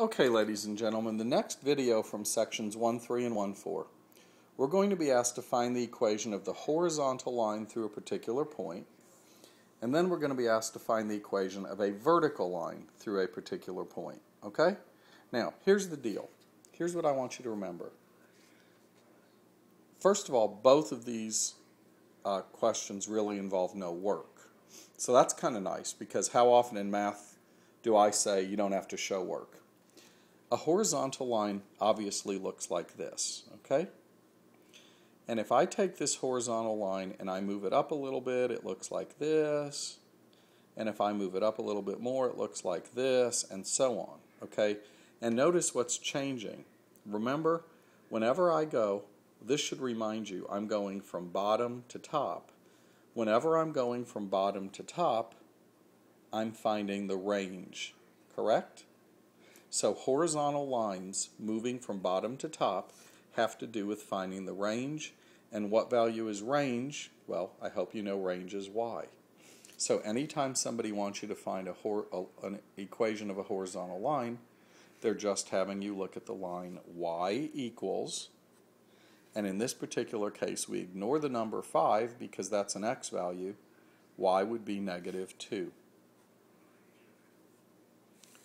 Okay, ladies and gentlemen, the next video from sections 1, 3, and 1, 4. we're going to be asked to find the equation of the horizontal line through a particular point, and then we're going to be asked to find the equation of a vertical line through a particular point. Okay? Now, here's the deal. Here's what I want you to remember. First of all, both of these uh, questions really involve no work. So that's kind of nice because how often in math do I say you don't have to show work? A horizontal line obviously looks like this, okay? And if I take this horizontal line and I move it up a little bit, it looks like this. And if I move it up a little bit more, it looks like this, and so on, okay? And notice what's changing. Remember, whenever I go, this should remind you I'm going from bottom to top. Whenever I'm going from bottom to top, I'm finding the range, correct? So horizontal lines moving from bottom to top have to do with finding the range. And what value is range? Well, I hope you know range is y. So anytime somebody wants you to find a, a, an equation of a horizontal line, they're just having you look at the line y equals and in this particular case, we ignore the number 5 because that's an x value. y would be negative 2.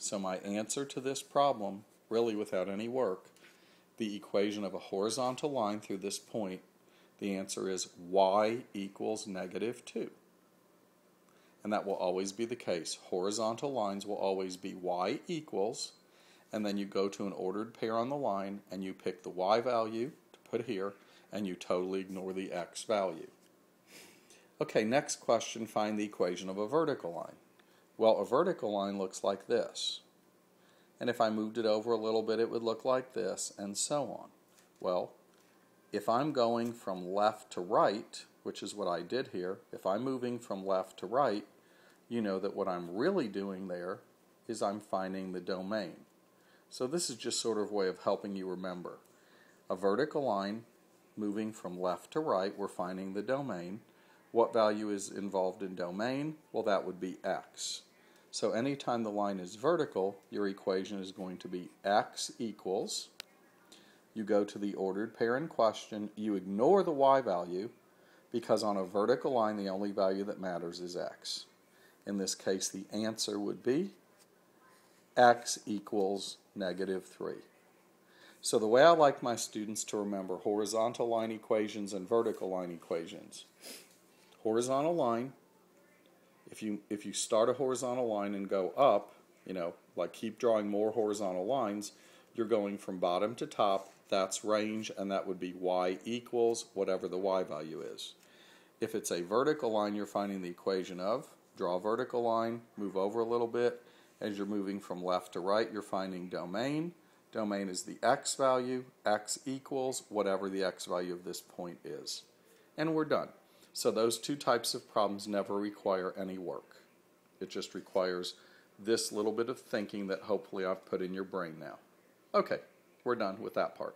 So my answer to this problem, really without any work, the equation of a horizontal line through this point, the answer is y equals negative 2. And that will always be the case. Horizontal lines will always be y equals, and then you go to an ordered pair on the line and you pick the y value to put here, and you totally ignore the x value. Okay, next question, find the equation of a vertical line. Well, a vertical line looks like this. And if I moved it over a little bit, it would look like this, and so on. Well, if I'm going from left to right, which is what I did here, if I'm moving from left to right, you know that what I'm really doing there is I'm finding the domain. So this is just sort of a way of helping you remember a vertical line moving from left to right, we're finding the domain. What value is involved in domain? Well, that would be x. So anytime the line is vertical, your equation is going to be x equals, you go to the ordered pair in question, you ignore the y value, because on a vertical line the only value that matters is x. In this case, the answer would be x equals negative 3. So the way I like my students to remember horizontal line equations and vertical line equations. Horizontal line, if you if you start a horizontal line and go up, you know, like keep drawing more horizontal lines, you're going from bottom to top, that's range, and that would be y equals whatever the y value is. If it's a vertical line you're finding the equation of, draw a vertical line, move over a little bit. As you're moving from left to right, you're finding domain. Domain is the x value, x equals whatever the x value of this point is. And we're done. So those two types of problems never require any work. It just requires this little bit of thinking that hopefully I've put in your brain now. Okay, we're done with that part.